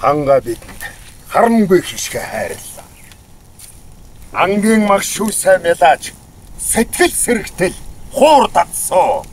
Ханга бидэнд харамгүй хишгэ хайрлаа. Ангийн магшуусай мэлаж сэтгэл сэрэгтэл хуур татсоо.